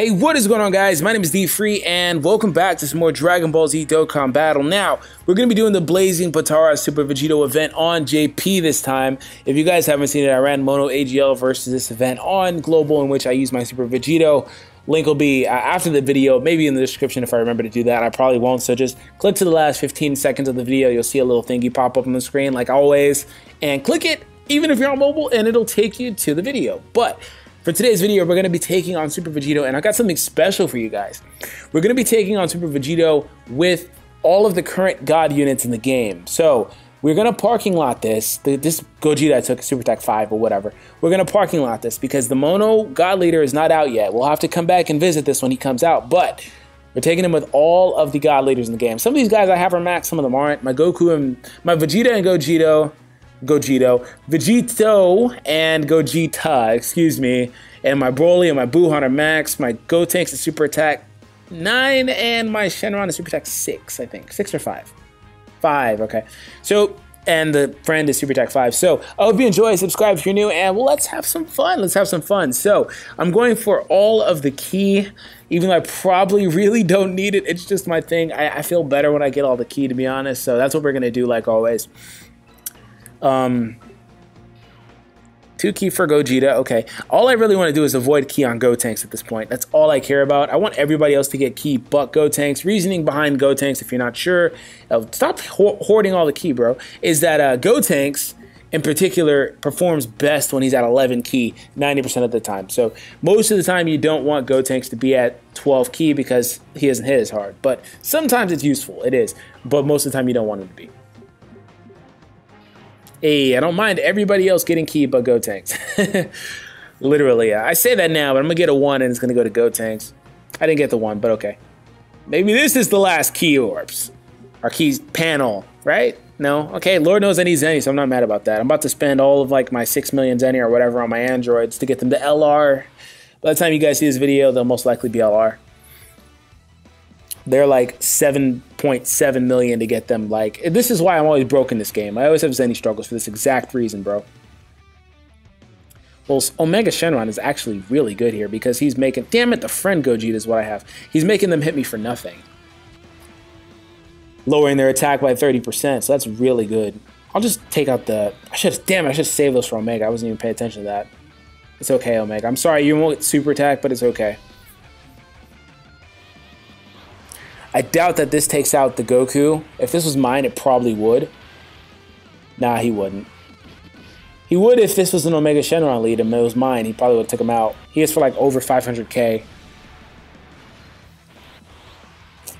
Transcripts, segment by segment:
Hey, what is going on, guys? My name is D Free, and welcome back to some more Dragon Ball Z Dokkan Battle. Now, we're going to be doing the Blazing Potara Super Vegito event on JP this time. If you guys haven't seen it, I ran Mono AGL versus this event on Global, in which I used my Super Vegito. Link will be uh, after the video, maybe in the description if I remember to do that. I probably won't, so just click to the last 15 seconds of the video. You'll see a little thingy pop up on the screen, like always, and click it, even if you're on mobile, and it'll take you to the video. But for today's video, we're going to be taking on Super Vegito, and I got something special for you guys. We're going to be taking on Super Vegito with all of the current God units in the game. So, we're going to parking lot this. This Gogeta I took Super Attack 5 or whatever. We're going to parking lot this because the Mono God Leader is not out yet. We'll have to come back and visit this when he comes out, but we're taking him with all of the God Leaders in the game. Some of these guys I have are max, some of them aren't. My Goku and my Vegeta and Gogeta Gogito, Vegito, and Gogeta, excuse me, and my Broly and my Buu Hunter Max, my Gotenks and Super Attack 9, and my Shenron and Super Attack 6, I think. 6 or 5? 5, okay. So, and the friend is Super Attack 5. So, I hope you enjoy, subscribe if you're new, and well, let's have some fun. Let's have some fun. So, I'm going for all of the key, even though I probably really don't need it. It's just my thing. I, I feel better when I get all the key, to be honest. So, that's what we're going to do, like always. Um, two key for Gogeta. Okay. All I really want to do is avoid key on Gotenks at this point. That's all I care about. I want everybody else to get key but Gotenks. Reasoning behind Gotenks, if you're not sure, uh, stop hoarding all the key, bro, is that uh, Gotenks in particular performs best when he's at 11 key 90% of the time. So most of the time you don't want Gotenks to be at 12 key because he doesn't hit as hard. But sometimes it's useful, it is. But most of the time you don't want him to be. Hey, I don't mind everybody else getting key but Gotenks. Literally, I say that now, but I'm gonna get a one and it's gonna go to Gotenks. I didn't get the one, but okay. Maybe this is the last key orbs. Our keys panel, right? No? Okay, Lord knows I need Zeni, so I'm not mad about that. I'm about to spend all of like my 6 million Zeni or whatever on my androids to get them to LR. By the time you guys see this video, they'll most likely be LR they're like 7.7 million to get them like this is why i'm always broke in this game. I always have zeni struggles for this exact reason bro. Well omega shenron is actually really good here because he's making damn it the friend gogeta is what i have. He's making them hit me for nothing. Lowering their attack by 30% so that's really good. I'll just take out the i should damn it i should save those for omega. I wasn't even paying attention to that. It's okay omega. I'm sorry you won't super attack but it's okay I doubt that this takes out the Goku. If this was mine, it probably would. Nah, he wouldn't. He would if this was an Omega Shenron lead and it was mine. He probably would have took him out. He is for like over 500k.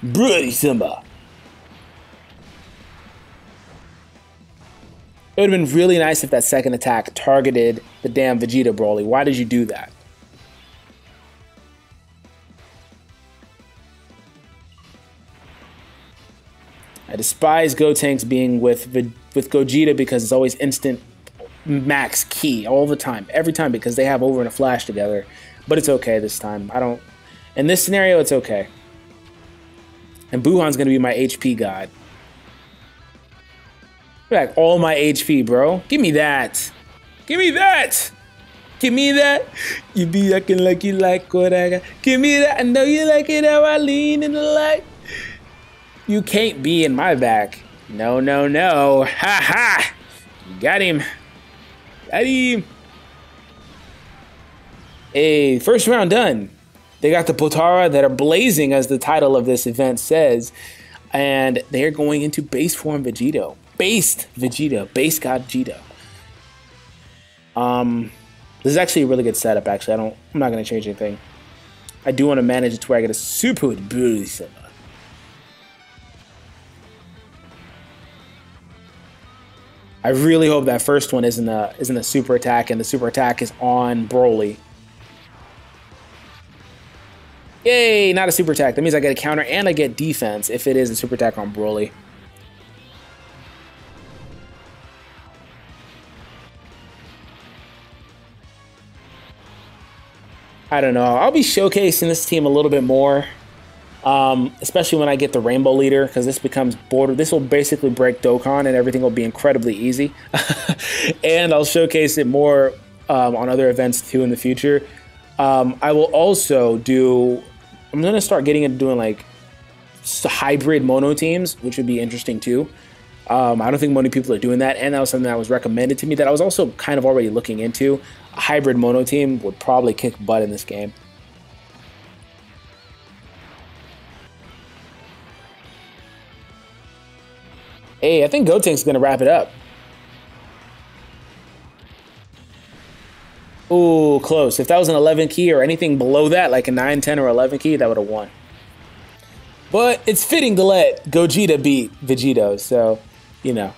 Bloody Simba. It would have been really nice if that second attack targeted the damn Vegeta Broly. Why did you do that? I despise Gotenks being with with Gogeta because it's always instant max key all the time, every time because they have over in a flash together. But it's okay this time. I don't. In this scenario, it's okay. And Buuhan's gonna be my HP god. Back all my HP, bro. Give me that. Give me that. Give me that. You be acting like you like what I got. Give me that. I know you like it how I lean in the light. You can't be in my back. No, no, no. Ha ha! Got him. Got him. Hey, first round done. They got the Potara that are blazing, as the title of this event says. And they're going into base form Vegito. Based Vegeta. Base God Vegeta. Um, this is actually a really good setup, actually. I don't, I'm not going to change anything. I do want to manage it to where I get a super boost. I really hope that first one isn't a isn't a super attack and the super attack is on Broly. Yay, not a super attack. That means I get a counter and I get defense if it is a super attack on Broly. I don't know. I'll be showcasing this team a little bit more um, especially when I get the Rainbow Leader, because this becomes border. This will basically break Dokkan, and everything will be incredibly easy. and I'll showcase it more um, on other events too in the future. Um, I will also do. I'm gonna start getting into doing like hybrid mono teams, which would be interesting too. Um, I don't think many people are doing that, and that was something that was recommended to me that I was also kind of already looking into. A hybrid mono team would probably kick butt in this game. Hey, I think Gotenks going to wrap it up. Ooh, close. If that was an 11 key or anything below that, like a 9, 10, or 11 key, that would have won. But it's fitting to let Gogeta beat Vegito, so, you know.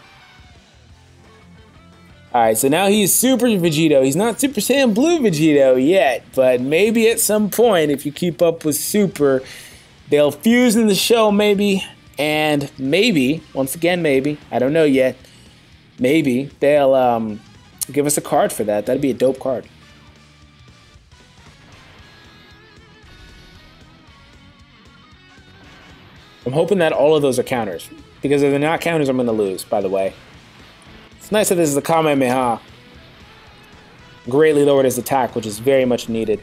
Alright, so now he's Super Vegito. He's not Super Saiyan Blue Vegito yet, but maybe at some point, if you keep up with Super, they'll fuse in the show, maybe. And maybe, once again, maybe, I don't know yet, maybe they'll um, give us a card for that. That'd be a dope card. I'm hoping that all of those are counters. Because if they're not counters, I'm going to lose, by the way. It's nice that this is a Kamehameha. Greatly lowered his attack, which is very much needed.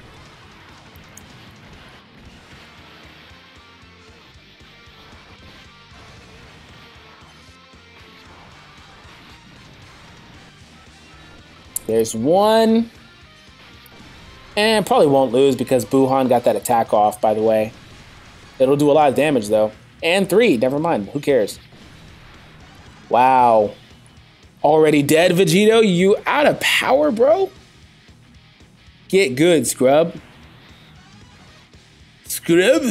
There's one. And probably won't lose because Buuhan got that attack off, by the way. It'll do a lot of damage, though. And three, never mind. Who cares? Wow. Already dead, Vegito? You out of power, bro? Get good, scrub. Scrub.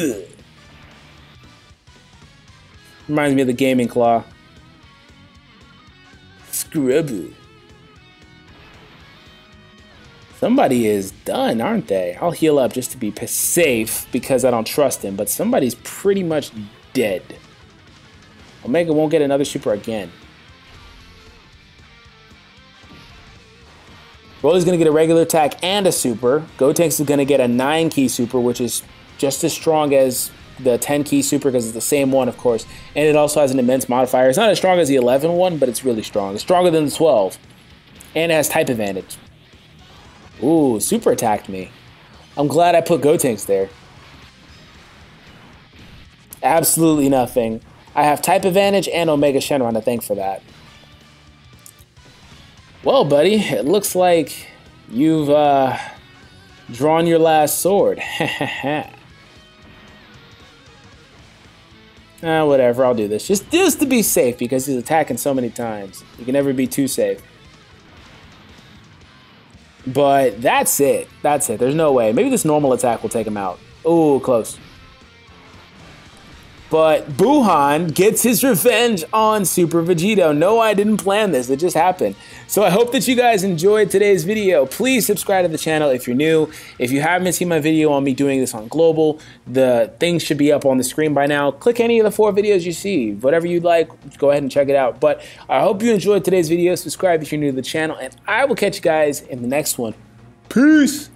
Reminds me of the gaming claw. Scrub. Somebody is done, aren't they? I'll heal up just to be safe because I don't trust him, but somebody's pretty much dead. Omega won't get another super again. Broly's going to get a regular attack and a super. Gotenks is going to get a 9 key super, which is just as strong as the 10 key super because it's the same one, of course. And it also has an immense modifier. It's not as strong as the 11 one, but it's really strong. It's stronger than the 12. And it has type advantage. Ooh, super attacked me. I'm glad I put Gotenks there. Absolutely nothing. I have type advantage and Omega Shenron to thank for that. Well, buddy, it looks like you've uh, drawn your last sword. ah, whatever, I'll do this. Just, just to be safe, because he's attacking so many times. You can never be too safe. But that's it. That's it. There's no way. Maybe this normal attack will take him out. Oh, close. But Buuhan gets his revenge on Super Vegito. No, I didn't plan this. It just happened. So I hope that you guys enjoyed today's video. Please subscribe to the channel if you're new. If you haven't seen my video on me doing this on Global, the things should be up on the screen by now. Click any of the four videos you see. Whatever you'd like, go ahead and check it out. But I hope you enjoyed today's video. Subscribe if you're new to the channel. And I will catch you guys in the next one. Peace!